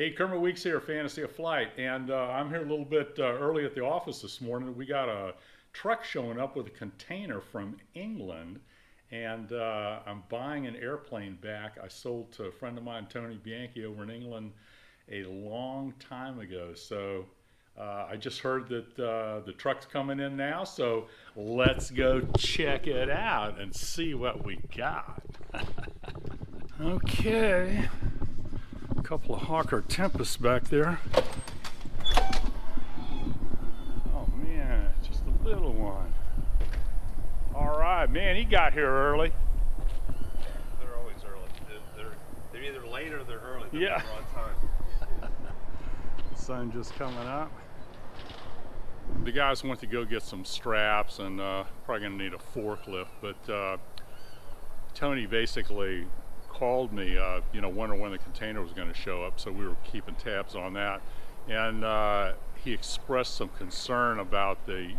Hey, Kermit Weeks here, Fantasy of Flight, and uh, I'm here a little bit uh, early at the office this morning. We got a truck showing up with a container from England, and uh, I'm buying an airplane back. I sold to a friend of mine, Tony Bianchi, over in England a long time ago. So uh, I just heard that uh, the truck's coming in now, so let's go check it out and see what we got. okay couple of Hawker Tempests back there. Oh man, just a little one. All right, man, he got here early. They're always early. They're, they're, they're either late or they're early. They're yeah. on time. Sun just coming up. The guys went to go get some straps and uh, probably gonna need a forklift, but uh, Tony basically called me, uh, you know, wondering when the container was going to show up, so we were keeping tabs on that. And uh, he expressed some concern about the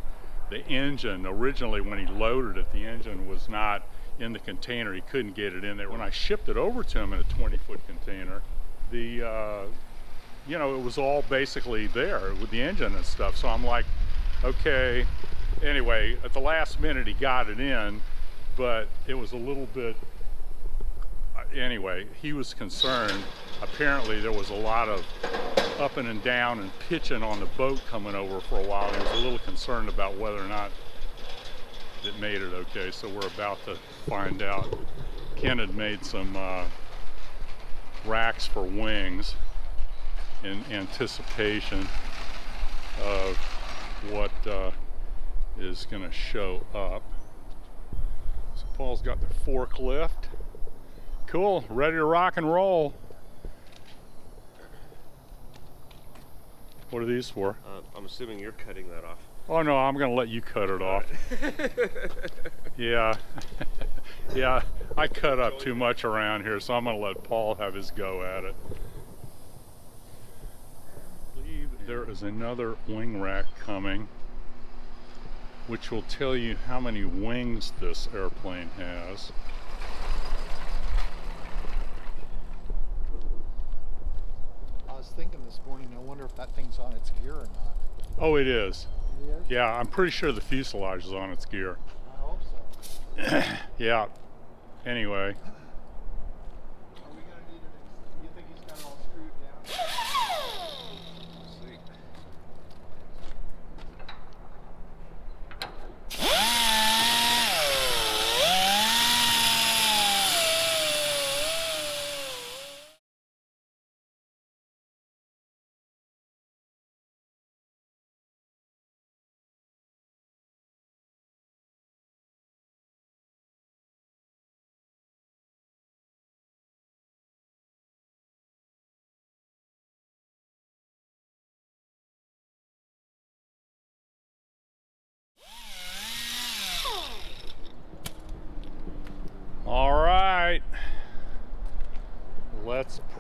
the engine. Originally, when he loaded it, the engine was not in the container. He couldn't get it in there. When I shipped it over to him in a 20-foot container, the uh, you know, it was all basically there with the engine and stuff. So I'm like, okay. Anyway, at the last minute, he got it in, but it was a little bit anyway, he was concerned. Apparently, there was a lot of up and down and pitching on the boat coming over for a while. He was a little concerned about whether or not it made it okay. So we're about to find out. Ken had made some uh, racks for wings in anticipation of what uh, is going to show up. So Paul's got the forklift. Cool, ready to rock and roll. What are these for? Uh, I'm assuming you're cutting that off. Oh no, I'm gonna let you cut it off. yeah, yeah, I cut up too much around here, so I'm gonna let Paul have his go at it. I believe there is another wing rack coming, which will tell you how many wings this airplane has. thinking this morning, I wonder if that thing's on its gear or not. Oh, it is. It is? Yeah, I'm pretty sure the fuselage is on its gear. I hope so. yeah. Anyway.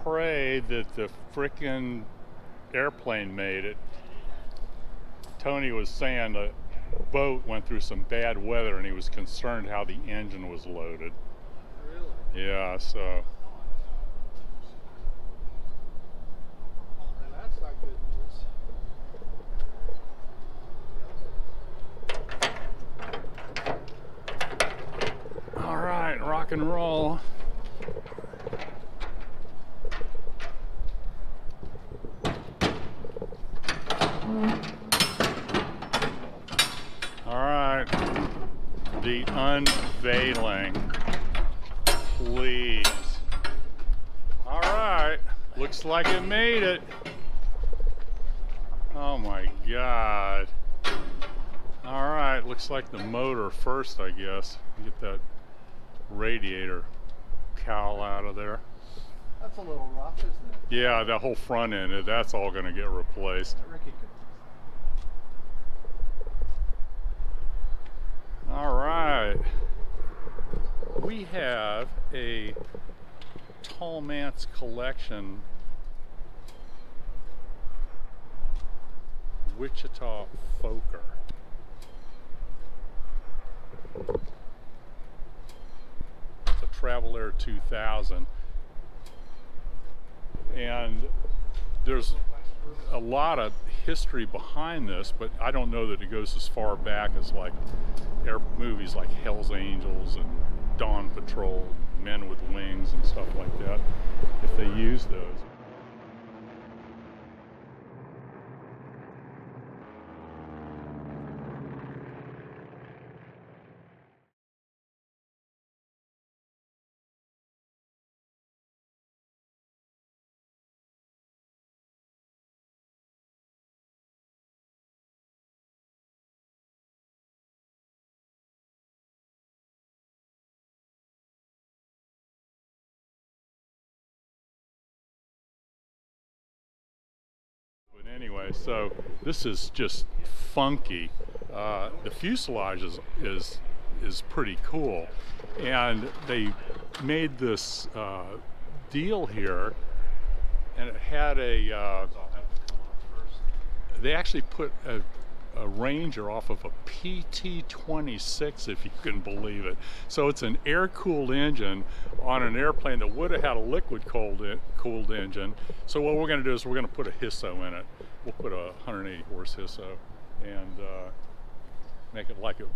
Pray that the frickin' airplane made it. Tony was saying the boat went through some bad weather and he was concerned how the engine was loaded. Really? Yeah, so. that's not good news. All right, rock and roll. All right, the unveiling, please. All right, looks like it made it. Oh my God. All right, looks like the motor first, I guess. Get that radiator cowl out of there. That's a little rough, isn't it? Yeah, the whole front end, that's all gonna get replaced. All right. We have a Tall Tallmantz collection Wichita Fokker. It's a Travel Air 2000. And there's a lot of history behind this, but I don't know that it goes as far back as like air movies like Hell's Angels and Dawn Patrol, Men with Wings, and stuff like that. If they use those. But anyway, so this is just funky. Uh, the fuselage is, is is pretty cool, and they made this uh, deal here, and it had a. Uh, they actually put a, a Ranger off of a PT-26, if you can believe it. So it's an air-cooled engine on an airplane that would have had a liquid-cooled cooled engine. So what we're going to do is we're going to put a Hisso in it. We'll put a 180 horse Hisso and uh, make it like it,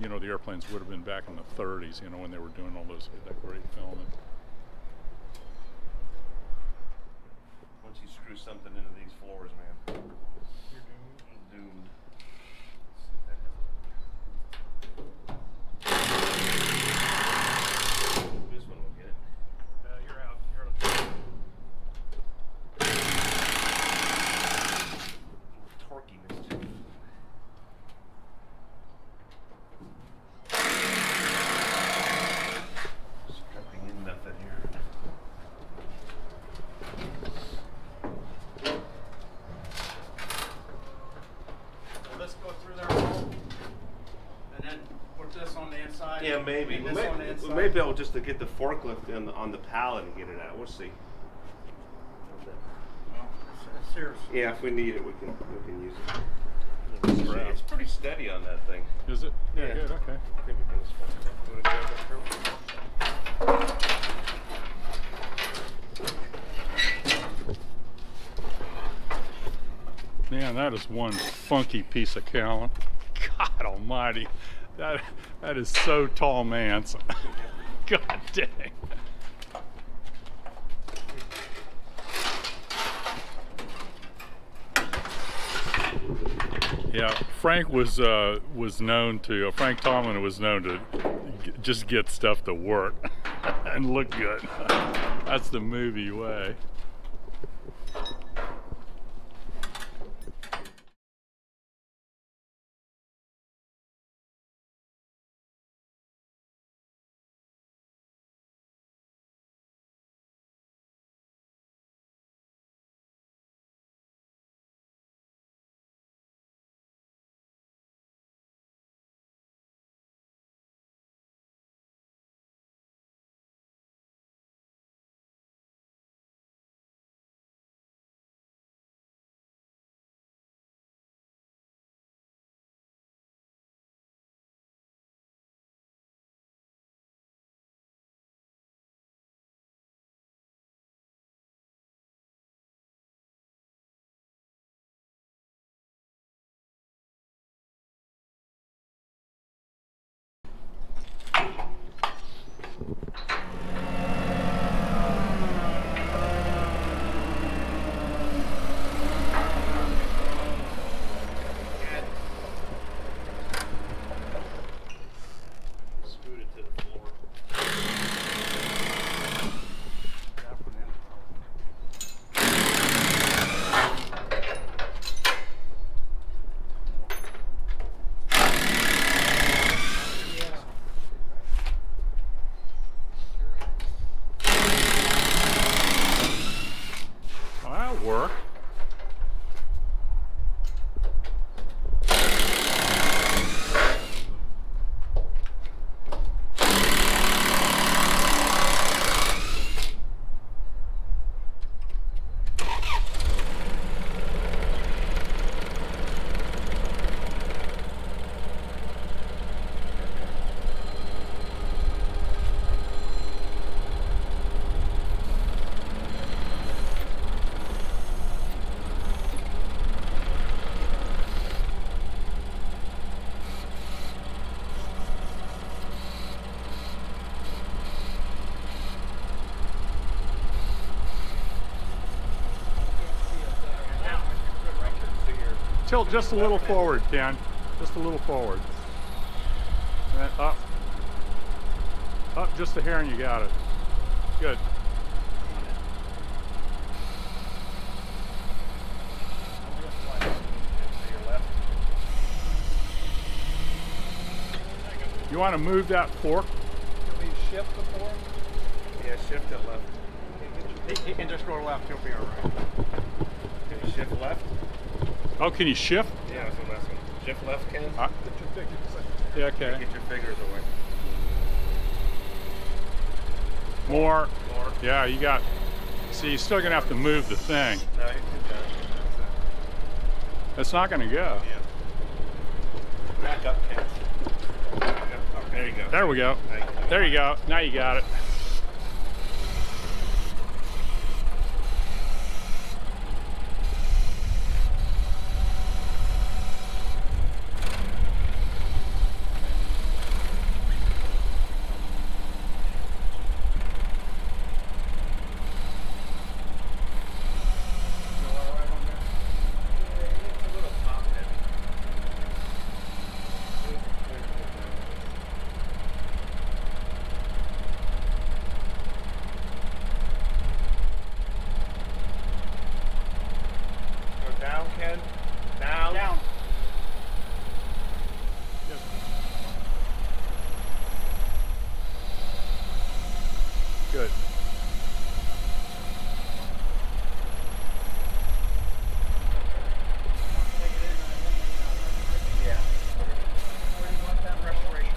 you know, the airplanes would have been back in the 30s, you know, when they were doing all those that great filming. Once you screw something into these floors, man, you're doomed. Doomed. This one will get it. Uh, you're out. You're on the torquiness too. Strapping in nothing here. Let's go through there all, and then put this on the inside. Yeah, maybe. and We this may, on the we inside. may be able just to get the forklift on the, on the pallet and get it out. We'll see. Well, it's- Here's, Yeah, if we need it, we can we can use it. Little strap. It's pretty steady on that thing. Is it? Yeah, Yeah. good, okay. Maybe this one. You wanna grab that, Drew? Man, that is one funky piece of Callan. God almighty. That that is so tall, man. God dang. Yeah, Frank was uh, was known to uh, Frank Tallman was known to just get stuff to work and look good. That's the movie way. Scoot it to the floor. Well, that'll work. Tilt just a little forward, Ken. Just a little forward. And up. Up just a hair and you got it. Good. To your left. You want to move that fork? Can we shift the fork? Yeah, shift it left. He, he can just go left, he'll be all right. Can you shift left? Oh, can you shift? Yeah, that's what I'm asking. Shift left, Ken? Uh, yeah, okay. Get your fingers away. More. More. Yeah, you got. See, you're still gonna have to move the thing. No, you can go. It's not gonna go. Yeah. Back up, Ken. Back up. Oh, there you go. There we go. There you go. Now you got it. It's a little top heavy. Go down, Ken. Down. Down. Good. Yeah. Where do you want that restoration?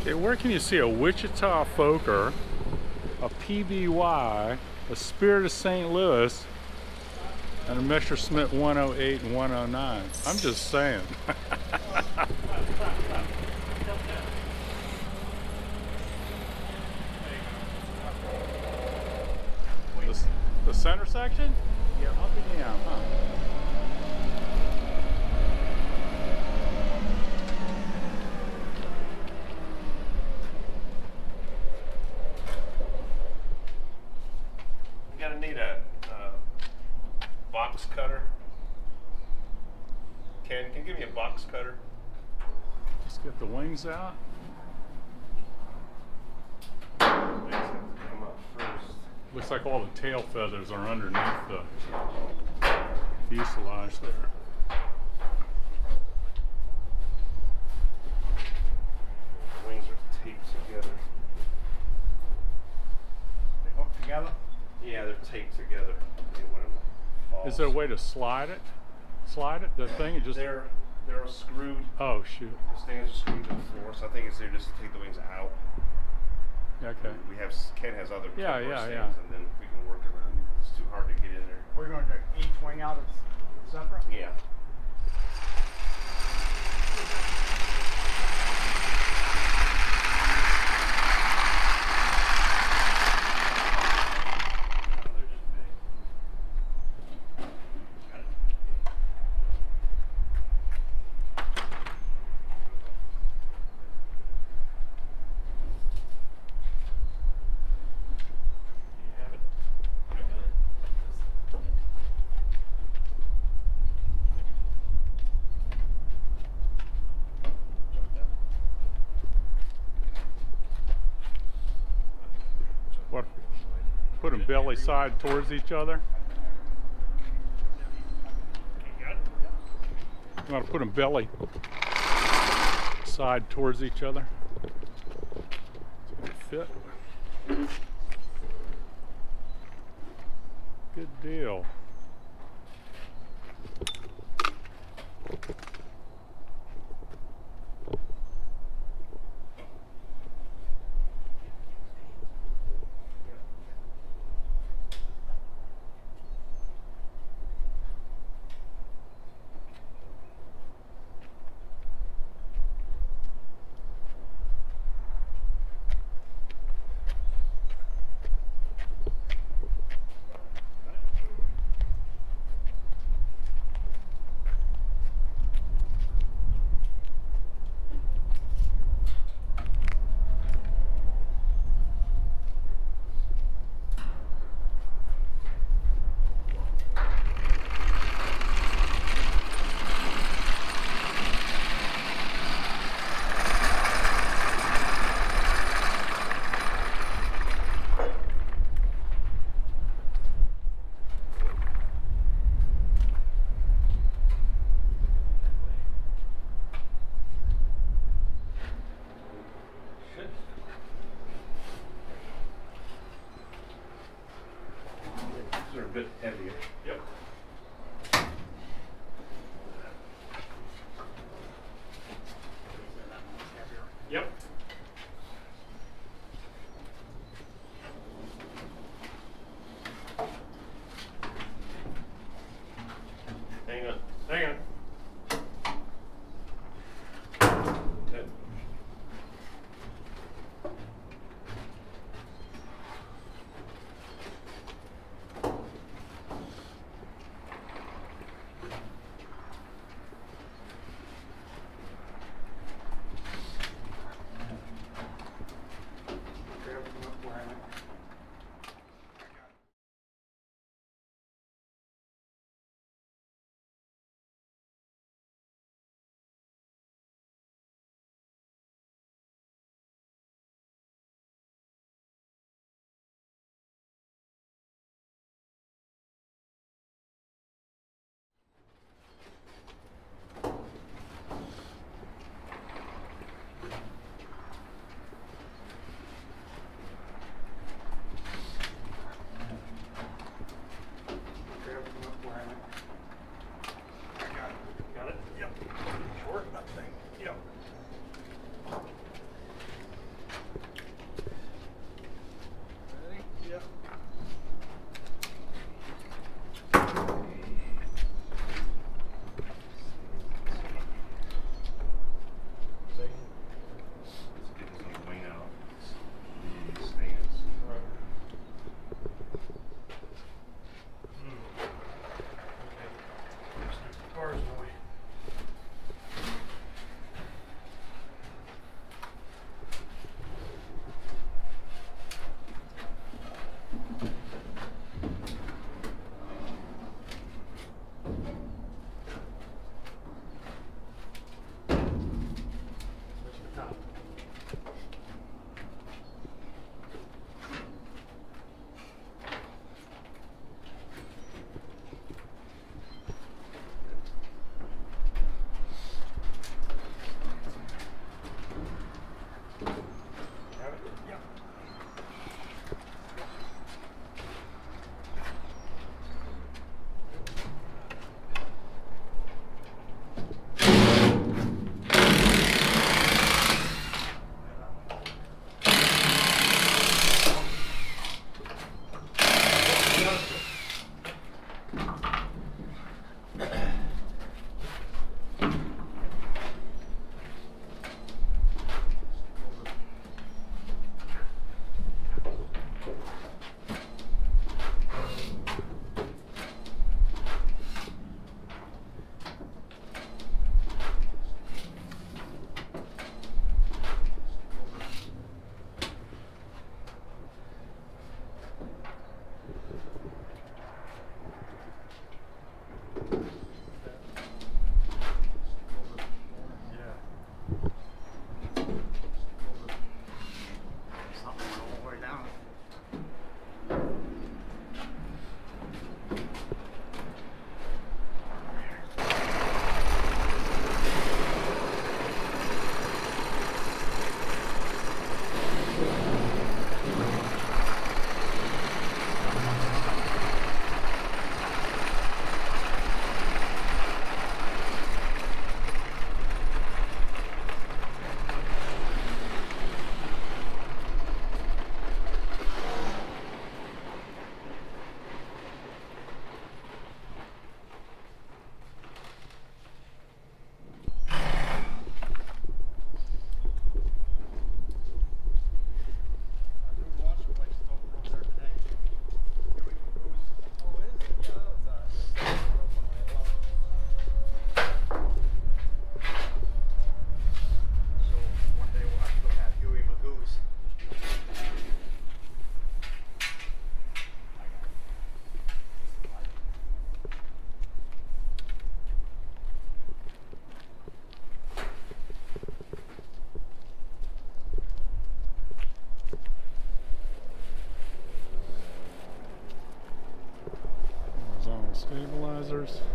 Okay, where can you see a Wichita Fokker, a PBY, a Spirit of St. Louis, and a Messerschmitt 108 and 109? I'm just saying. the, the center section? Yeah. I'll be damned, huh? I'm gonna need a uh, box cutter. Ken, can you give me a box cutter? Just get the wings out. These have to come up first. Looks like all the tail feathers are underneath the fuselage there. The wings are taped together. They hook together? Yeah, they're taped together. It. Is there a way to slide it? Slide it? The thing? You just. They're they're all screwed. Oh, shoot. The stands are screwed to the floor, so I think it's there just to take the wings out. Okay. We have Ken has other Yeah, yeah, stands, yeah. and then we can work around it. It's too hard to get in there. We're gonna take each wing out of separate? Yeah. What? Put them belly side towards each other. You want to put them belly side towards each other. Fit. Good deal. Stabilizers.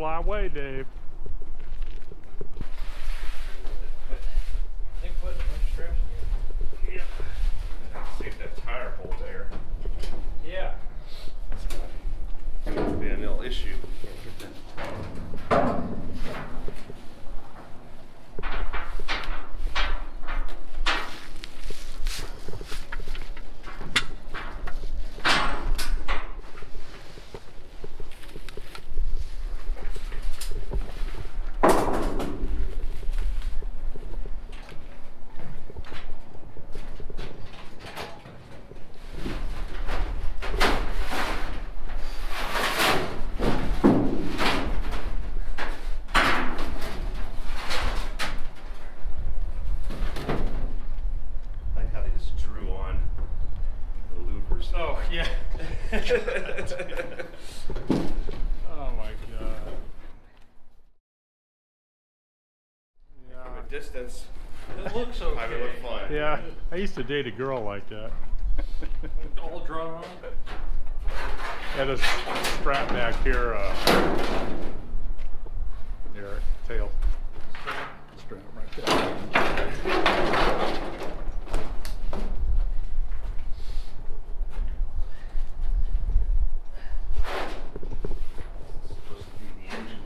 Fly away, Dave. I think putting a bunch of straps in Yeah. See if that tire holds air. here. Yeah. Be a little issue. Can't get that. I like how they just drew on the louvers. Oh, yeah. Oh my god. From Yeah. a distance, It looks okay. might look fun. Yeah, I used to date a girl like that. All drawn on. Had a strap back here, uh, here, tail strap right there. Supposed to be the engine.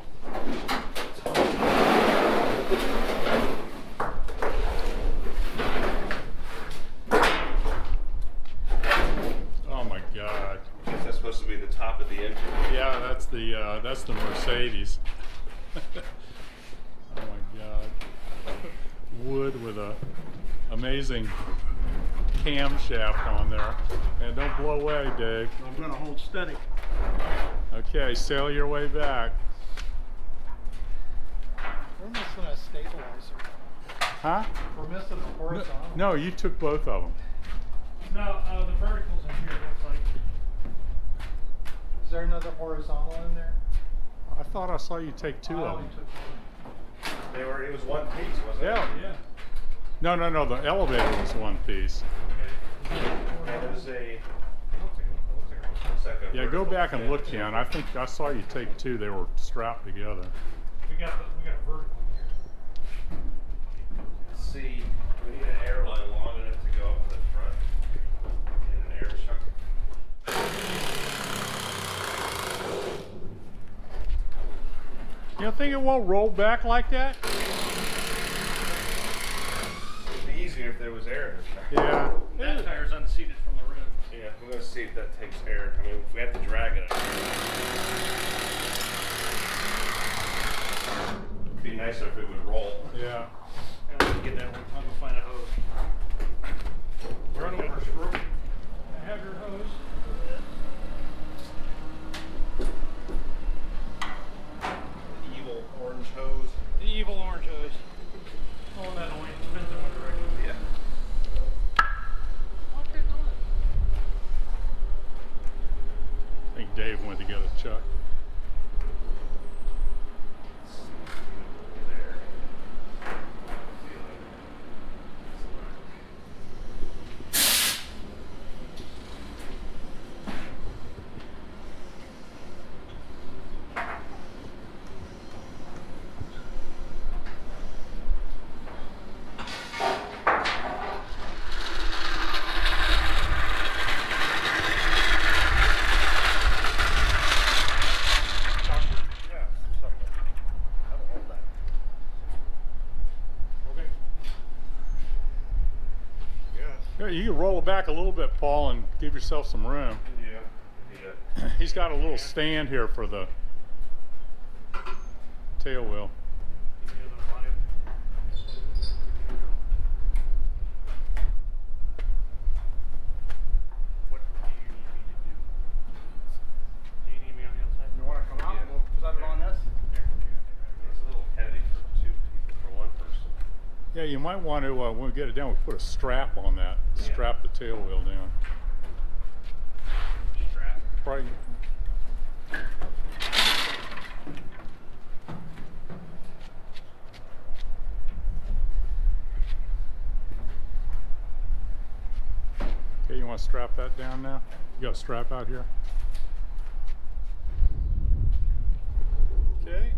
Oh my god. I guess that's supposed to be the top of the engine. Yeah, that's the, uh, that's the Mercedes. oh my god. Wood with a amazing camshaft on there. And don't blow away, Dave. I'm gonna hold steady. Okay, sail your way back. We're missing a stabilizer. Huh? We're missing a horizontal. No, you took both of them. No, uh, the verticals in here looks like. Is there another horizontal in there? I thought I saw you take two I of only them. took one. They were. It was one piece, wasn't it? Yeah. Yeah. No, no, no. The elevator was one piece. Okay. And was a. It looks like, it looks like a- Looks like a Yeah, go back and look, Ken. I think I saw you take two. They were strapped together. we got the, we got a vertical here. Let's see, we need an airline long enough to go up to the front. And an air chuck. You don't think it won't roll back like that? It'd be easier if there was air in there. Yeah. That tire's unseated from the rim. Yeah, we're gonna see if that takes air. I mean, if we have to drag it. It'd be nicer if it would roll. Yeah. And we can get that one. I'll go find a hose. Run over, screw. I have your hose. The evil orange hose. The evil orange hose. Oh, that only depends on what direction. Yeah. I think Dave went to get a chuck. There. Yeah, something. I don't hold that. Okay. Yeah. Yeah, you can roll it back a little bit, Paul, and give yourself some room. Yeah. Yeah. He's got a little stand here for the tail wheel. Give me another line. What do you need me to do? Do you need me on the outside? You wanna come out? Yeah. We'll set it on this? There, It's a little heavy for two people, for one person. Yeah, you might want to, uh, when we get it down, we put a strap on that. Strap the tail wheel down. Strap. Probably. Okay, you want to strap that down now? You got a strap out here? Okay.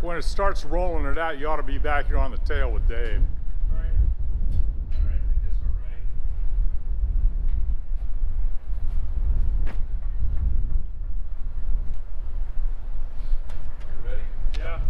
When it starts rolling it out, you ought to be back here on the tail with Dave. Alright, I guess we're ready. You ready? Yeah.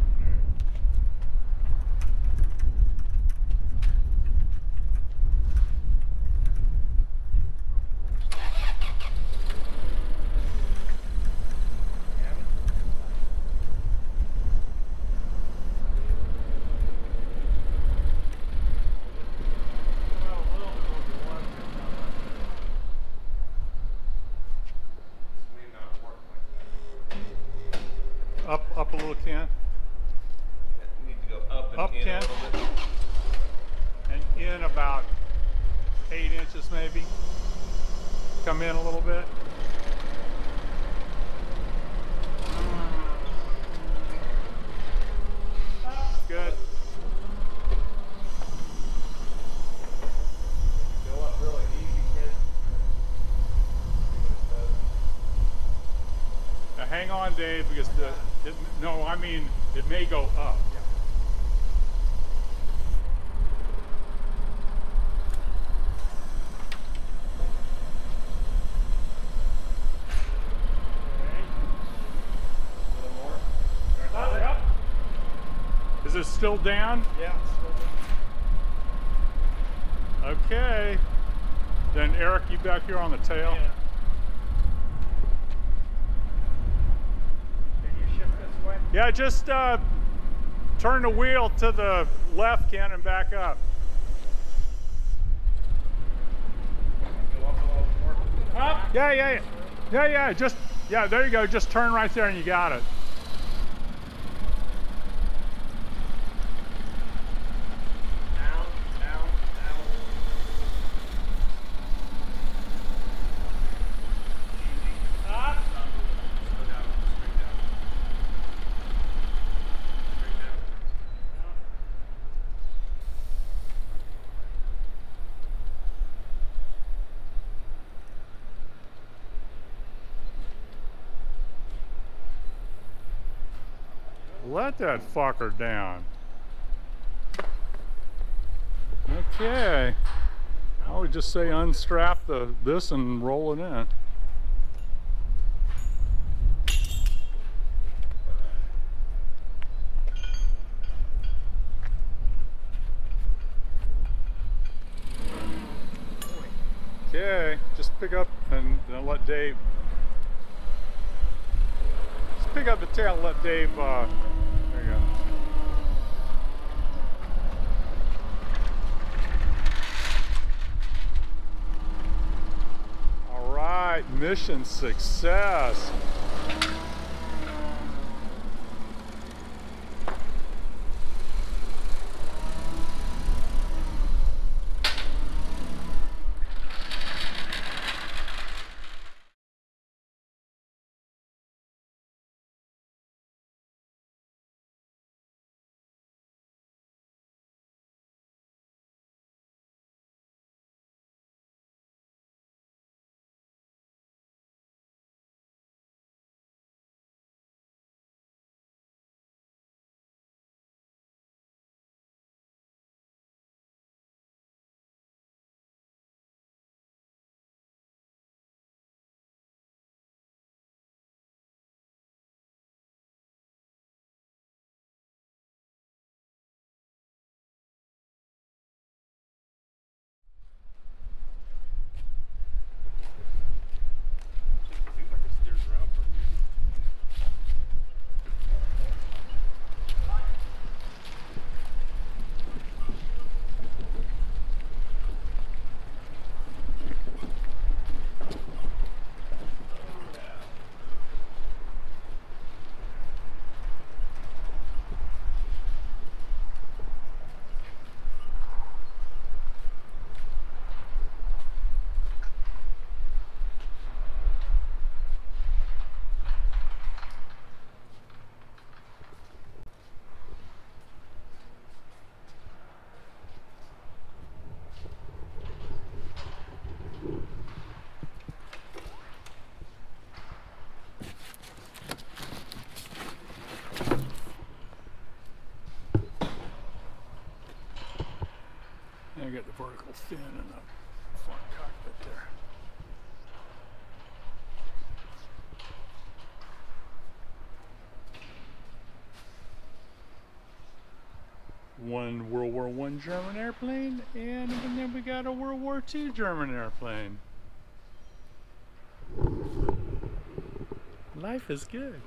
This may not work like that. Up, up a little, Ken, We Need to go up and Up, in a Ken. little bit. and in about eight inches maybe. Come in a little bit. Good. Go up really easy, Ken. See what it does. Now hang on, Dave, because the, it, no, I mean, it may go up. A little more. Is it still down? Yeah, it's still good. Okay. Then Eric, you back here on the tail? Can you shift this way? Yeah, just uh, turn the wheel to the left, Ken, and back up. Up? Yeah, yeah, yeah. Yeah, yeah, just, yeah, there you go. Just turn right there and you got it. Down, down, down. Easy. Up. Slow down, straight down. Straight down. Let that fucker down. Okay. I would just say unstrap the this and roll it in. Okay, just pick up and, and let Dave. Just pick up the tail and let Dave. Uh, there you go. All right, mission success. The vertical fin in the front cockpit there. One World War One German airplane, and then we got a World War Two German airplane. Life is good.